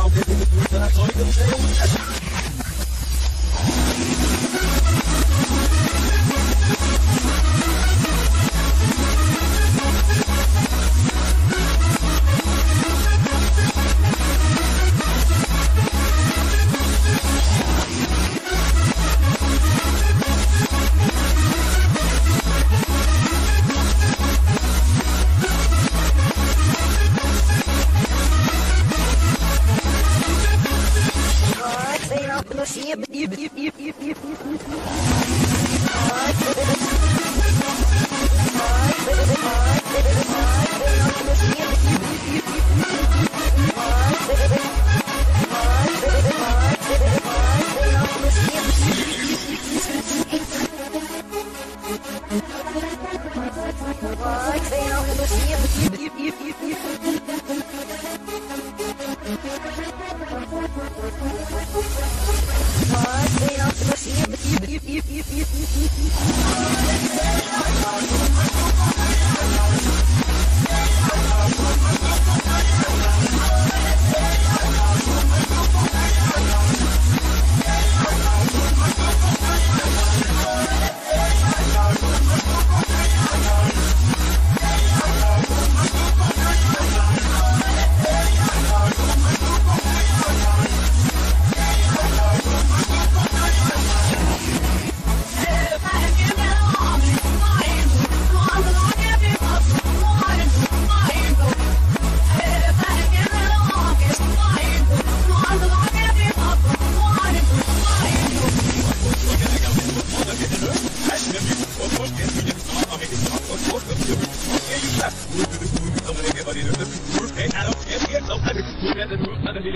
I'm нас еб... еб... еб... еб... еб... еб... Vai, Ah, mais il